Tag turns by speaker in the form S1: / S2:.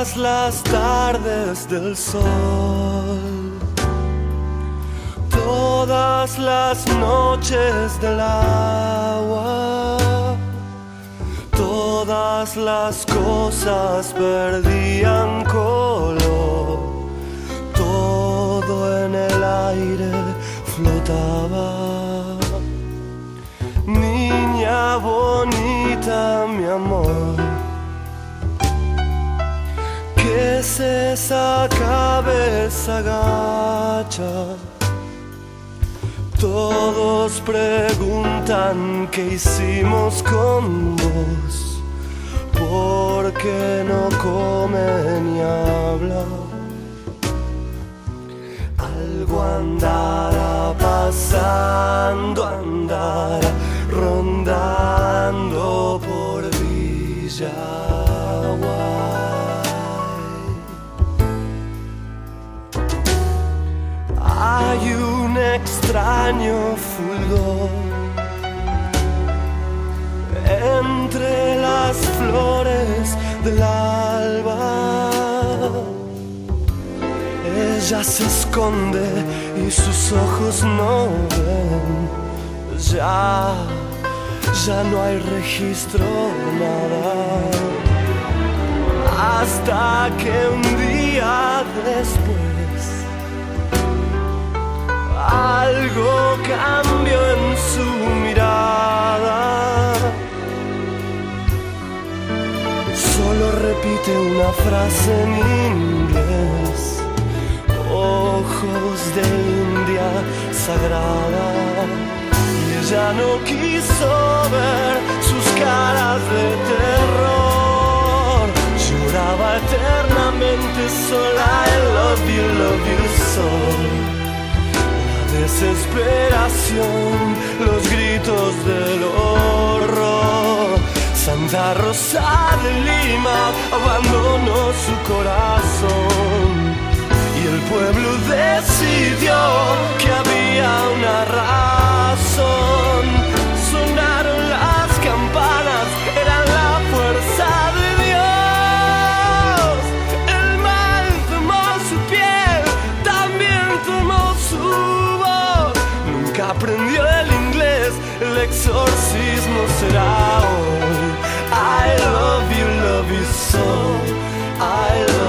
S1: todas las tardes del sol, todas las noches del agua, todas las cosas perdían color, todo en el aire flotaba. Niña bonita, mi amor. ¿Qué es esa cabeza gacha? Todos preguntan qué hicimos con vos, por qué no come ni habla. Algo andará pasando, andará rondando por Villaguay. Hay un extraño fulgor entre las flores del alba. Ella se esconde y sus ojos no ven. Ya, ya no hay registro nada. Hasta que un día después algo cambió en su mirada. Solo repite una frase en inglés. Ojos de India sagrada. Y ella no quiso ver sus caras de terror. Lloraba eternamente sola. I love Santa Rosa de Lima abandonó su corazón y el pueblo decidió que había una razón. Sonaron las campanas, eran la fuerza de Dios. El mal tomó su piel, también tomó su voz. Nunca aprendió el inglés, el exorcismo será hoy. I love you, love you so. I